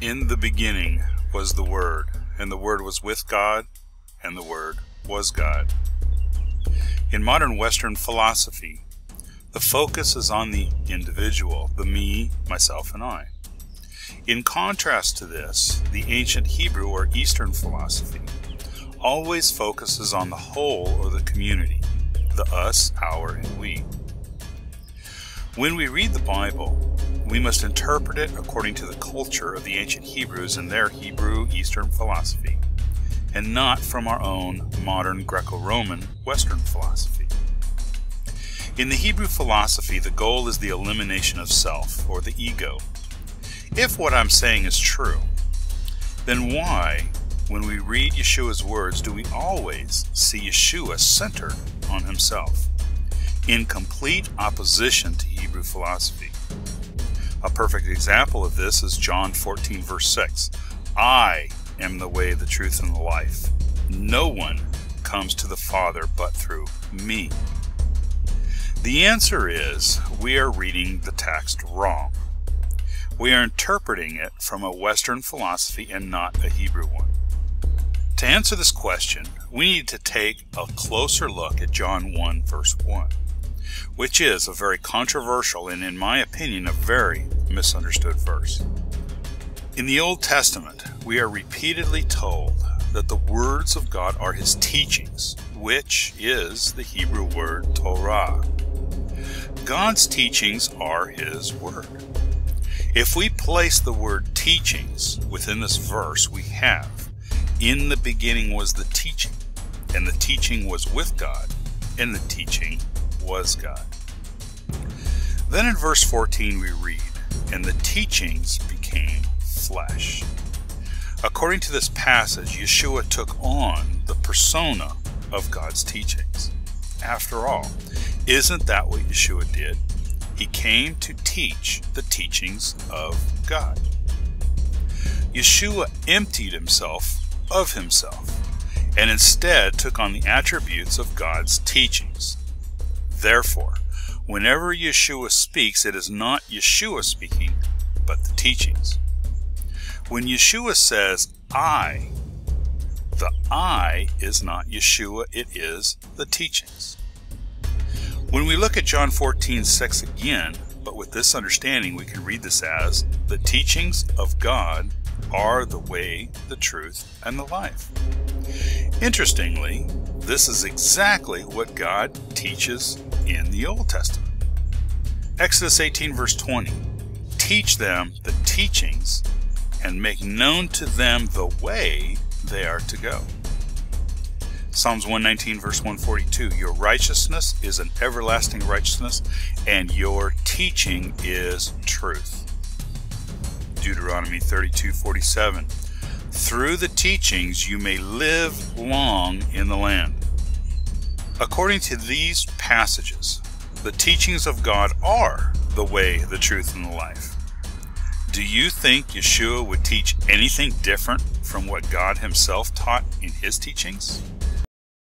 In the beginning was the Word, and the Word was with God, and the Word was God. In modern Western philosophy, the focus is on the individual, the me, myself, and I. In contrast to this, the ancient Hebrew or Eastern philosophy always focuses on the whole or the community, the us, our, and we. When we read the Bible, we must interpret it according to the culture of the ancient Hebrews and their Hebrew Eastern philosophy, and not from our own modern Greco Roman Western philosophy. In the Hebrew philosophy, the goal is the elimination of self, or the ego. If what I'm saying is true, then why, when we read Yeshua's words, do we always see Yeshua centered on himself? In complete opposition to Hebrew philosophy. A perfect example of this is John 14, verse 6. I am the way, the truth, and the life. No one comes to the Father but through me. The answer is we are reading the text wrong. We are interpreting it from a Western philosophy and not a Hebrew one. To answer this question, we need to take a closer look at John 1, verse 1 which is a very controversial and, in my opinion, a very misunderstood verse. In the Old Testament, we are repeatedly told that the words of God are His teachings, which is the Hebrew word Torah. God's teachings are His Word. If we place the word teachings within this verse, we have, In the beginning was the teaching, and the teaching was with God, and the teaching was God. Then in verse 14 we read, And the teachings became flesh. According to this passage, Yeshua took on the persona of God's teachings. After all, isn't that what Yeshua did? He came to teach the teachings of God. Yeshua emptied himself of himself and instead took on the attributes of God's teachings. Therefore, whenever Yeshua speaks, it is not Yeshua speaking, but the teachings. When Yeshua says, I, the I is not Yeshua, it is the teachings. When we look at John 14, 6 again, but with this understanding, we can read this as the teachings of God are the way, the truth, and the life. Interestingly, this is exactly what God teaches in the Old Testament. Exodus 18, verse 20 Teach them the teachings and make known to them the way they are to go. Psalms 119, verse 142 Your righteousness is an everlasting righteousness, and your teaching is truth. Deuteronomy 32, 47 Through the teachings you may live long in the land. According to these passages, the teachings of God are the way, the truth, and the life. Do you think Yeshua would teach anything different from what God Himself taught in His teachings?